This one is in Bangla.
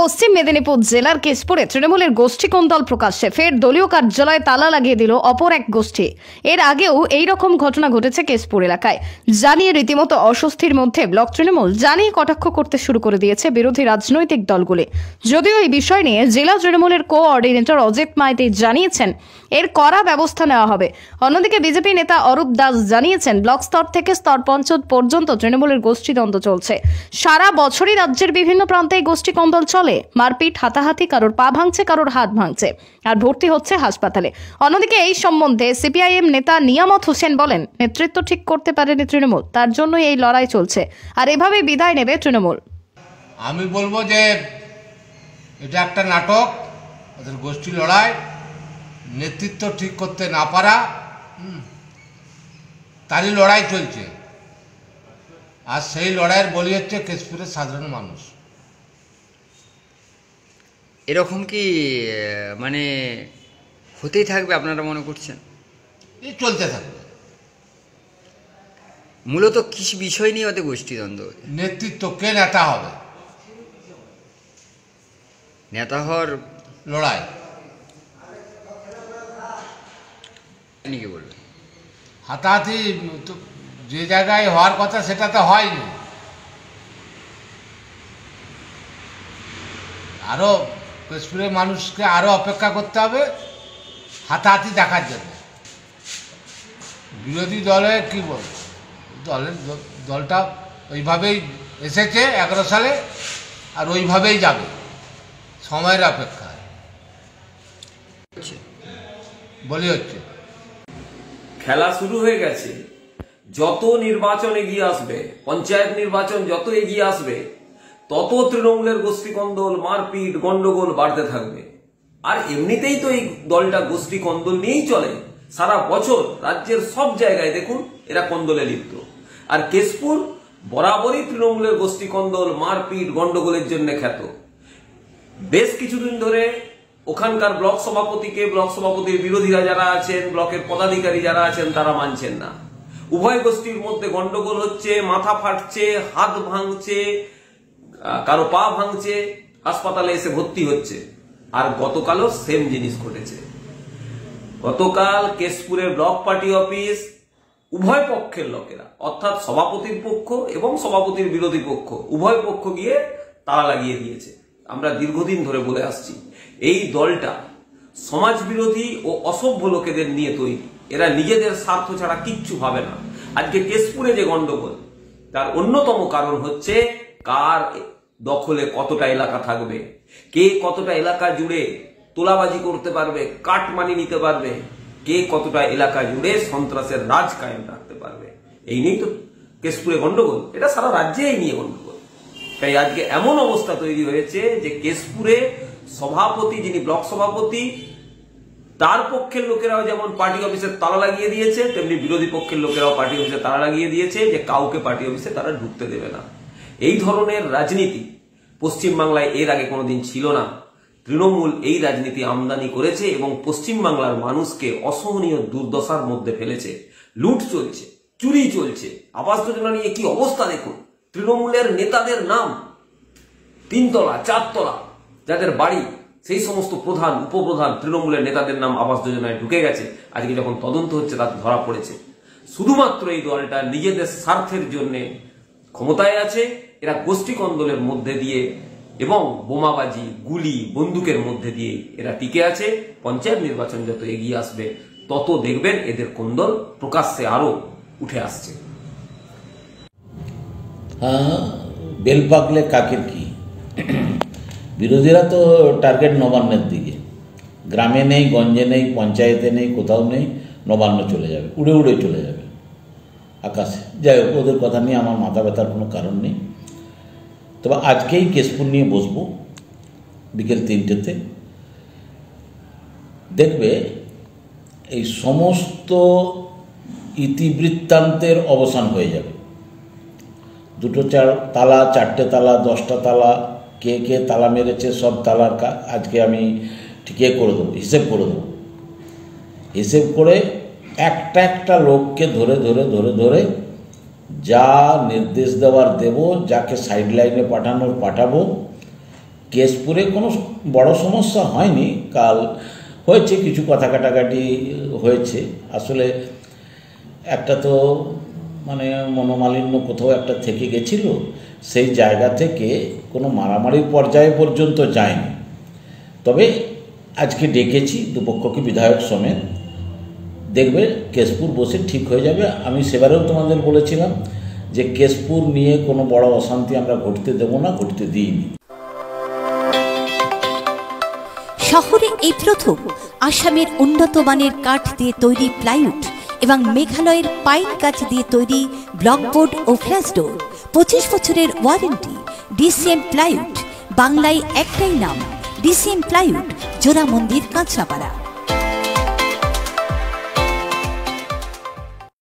পশ্চিম মেদিনীপুর জেলার কেশপুরে তৃণমূলের গোষ্ঠী কোন্দল প্রকাশ্যে ফের দলীয় কার্যালয়ে তালা লাগিয়ে দিল অপর এক গোষ্ঠী। এর আগেও এই রকম ঘটনা ঘটেছে কেশপুর এলাকায়। জানিয়ে রীতিমতো অস্বস্তির মধ্যে ব্লক তৃণমূল জানিয়ে কটাক্ষ করতে শুরু করে দিয়েছে বিরোধী রাজনৈতিক দলগুলি। যদিও এই বিষয় নিয়ে জেলা তৃণমূলের কোঅর্ডিনেটর অজিত মাইতি জানিয়েছেন, এর কড়া ব্যবস্থা নেওয়া হবে। অন্যদিকে বিজেপি নেতা অরূপ দাস জানিয়েছেন, ব্লক স্তর থেকে স্তর পঞ্চায়েত পর্যন্ত তৃণমূলের গোষ্ঠীদ্বন্দ্ব চলছে। সারা বছরই রাজ্যের বিভিন্ন প্রান্তে গোষ্ঠী কন্দল চলে। মারপিট হাতাহাতি কারোর পা ভাঙছে, কারোর হাত ভাঙছে। আর ভর্তি হচ্ছে হাসপাতালে। অন্যদিকে এই সম্বন্ধে সিপিআইএম নেতা নিয়ামত হোসেন বলেন, নেতৃত্ব ঠিক করতে পারেনি তৃণমূল, তার জন্যই এই লড়াই চলছে। আর এভাবে বিদায় নেবে তৃণমূল। আমি বলব যে এটা একটা নাটক, ওদের গোষ্ঠী লড়াই, নেতৃত্ব ঠিক করতে না পারা তারই লড়াই চলছে। আর সেই লড়াইয়ের বলি হচ্ছে কেশপুরের সাধারণ মানুষ। এরকম কি মানে হতেই থাকবে আপনারা মনে করছেন? চলতে থাকবে। মূলত কৃষি বিষয় নিয়ে ওদের গোষ্ঠীদ্বন্দ্ব? নেতৃত্ব কে নেতা হবে? নেতা হওয়ার লড়াই। কি বলবেন? হাতাহাতি যে জায়গায় হওয়ার কথা সেটা তো হয়নি। আরও কেশপুরের মানুষকে আরও অপেক্ষা করতে হবে হাতাহাতি দেখার জন্য। বিরোধী দলে কি বল? দলের দলটা ওইভাবেই এসেছে এগারো সালে আর ওইভাবেই যাবে। সময়ের অপেক্ষা। বলি হচ্ছে। খেলা শুরু হয়ে গেছে। যত নির্বাচন এগিয়ে আসবে পঞ্চায়েত নির্বাচন যত এগিয়ে আসবে তত তৃণমূলের গোষ্ঠী কন্দল মারপিট, গন্ডগোল বাড়তে থাকবে। আর এমনিতেই তো এই দলটা গোষ্ঠী কন্দল নিয়েই চলে। সারা বছর রাজ্যের সব জায়গায় দেখুন এরা কন্দলে লিপ্ত। আর কেশপুর বরাবরই তৃণমূলের গোষ্ঠী কন্দল মারপিট, গন্ডগোলের জন্য খ্যাত। বেশ কিছুদিন ধরে ওখানকার ব্লক সভাপতিকে, ব্লক সভাপতির বিরোধীরা যারা আছেন, ব্লকের পদাধিকারী যারা আছেন, তারা মানছেন না। উভয় গোষ্ঠীর মধ্যে গন্ডগোল হচ্ছে, মাথা ফাটছে, হাত ভাঙছে কারও পা ভাঙছে, হাসপাতালে এসে ভর্তি হচ্ছে। আর গতকালও সেম জিনিস ঘটেছে। গতকাল কেশপুরের ব্লক পার্টি অফিস, উভয় পক্ষের লোকেরা, অর্থাৎ সভাপতির পক্ষ এবং সভাপতির বিরোধী পক্ষ, উভয় পক্ষ গিয়ে তালা লাগিয়ে দিয়েছে। আমরা দীর্ঘদিন ধরে বলে আসছি, এই দলটা সমাজ বিরোধী ও অসভ্য লোকেদের নিয়ে তৈরি। এরা নিজেদের স্বার্থ ছাড়া কিচ্ছু ভাবে না। আজকে কেশপুরে যে গন্ডগোল, তার অন্যতম কারণ হচ্ছে কার দখলে কতটা এলাকা থাকবে? কে কতটা এলাকা জুড়ে তোলাবাজি করতে পারবে, কাটমানি নিতে পারবে? কে কতটা এলাকা জুড়ে সন্ত্রাসের রাজ কায়েম রাখতে পারবে? এই নিয়েই তো কেশপুরে গন্ডগোল। এটা সারা রাজ্যে এই নিয়ে গন্ডগোল। তাই আজকে এমন অবস্থা তৈরি হয়েছে যে কেশপুরে সভাপতি, যিনি ব্লক সভাপতি, তার পক্ষের লোকেরাও যেমন পার্টি অফিসের তালা লাগিয়ে দিয়েছে, তেমনি বিরোধী পক্ষের লোকেরাও পার্টি অফিসে তালা লাগিয়ে দিয়েছে যে কাউকে পার্টি অফিসে তারা ঢুকতে দেবে না। এই ধরনের রাজনীতি পশ্চিমবাংলায় এর আগে কোনোদিন ছিল না। তৃণমূল এই রাজনীতি আমদানি করেছে এবং পশ্চিমবাংলার মানুষকে অসহনীয় দুর্দশার মধ্যে ফেলেছে। লুট চলছে, চুরি চলছে। আবাস যোজনা নিয়ে কি অবস্থা দেখুন? তৃণমূলের নেতাদের নাম তিনতলা, চারতলা, যাদের বাড়ি, সেই সমস্ত প্রধান, উপপ্রধান তৃণমূলের নেতাদের নাম আবাস যোজনায় ঢুকে গেছে। আজকে যখন তদন্ত হচ্ছে, তাতে ধরা পড়েছে। শুধুমাত্র এই দলটা নিজেদের স্বার্থের জন্য ক্ষমতায় আছে। এরা গোষ্ঠী কন্দলের মধ্যে দিয়ে এবং বোমাবাজি, গুলি, বন্দুকের মধ্যে দিয়ে এরা টিকে আছে। পঞ্চায়েত নির্বাচন যত এগিয়ে আসবে, তত দেখবেন এদের কন্দল প্রকাশ্যে আরও উঠে আসছে। হ্যাঁ বেল পাকলে কাকের কি? বিরোধীরা তো টার্গেট নবান্নের দিকে। গ্রামে নেই, গঞ্জে নেই, পঞ্চায়েতে নেই, কোথাও নেই, নবান্ন চলে যাবে, উড়ে উড়ে চলে যাবে। আকাশে, যাই হোক, ওদের কথা নিয়ে আমার মাথা ব্যথার কোনো কারণ নেই। তবে আজকেই কেশপুর নিয়ে বসবো, বিকেল তিনটেতে। দেখবে, এই সমস্ত ইতিবৃত্তান্তের অবসান হয়ে যাবে। দুটো চার তালা, চারটে তালা, দশটা তালা, কে কে তালা মেরেছে, সব তালার আজকে আমি ঠিকে করে দেবো, হিসেব করে দেবো। হিসেব করে একটা একটা লোককে ধরে ধরে ধরে ধরে যা নির্দেশ দেওয়ার দেব, যাকে সাইড লাইনে পাঠানোর পাঠাবো। কেশপুরে কোনো বড় সমস্যা হয়নি। কাল হয়েছে কিছু কথা কাটাকাটি, হয়েছে। আসলে একটা তো মানে মনোমালিন্য কোথাও একটা থেকে গেছিল, সেই জায়গা থেকে কোনো মারামারির পর্যায়ে পর্যন্ত যায়নি। তবে আজকে ডেকেছি দুপক্ষকে বিধায়ক সমেত। দেখবে কেশপুর বসে ঠিক হয়ে যাবে। আমি সেবারেও তোমাদের বলেছিলাম যে কেশপুর নিয়ে কোনো বড় অশান্তি আমরা ঘটতে দেবো না, ঘটতে দিইনি। শহরে এই প্রথম আসামের উন্নত মানের কাঠ দিয়ে তৈরি প্লাইউড এবং মেঘালয়ের পাইন কাঠ দিয়ে তৈরি ব্লকবোর্ড ও ফ্ল্যাশ ডোর, পঁচিশ বছরের ওয়ারেন্টি, ডিসিএম প্লাইউড, বাংলায় একটাই নাম, ডিসিএম প্লাইউড, জোড়া মন্দির, কাঁচরাপাড়া।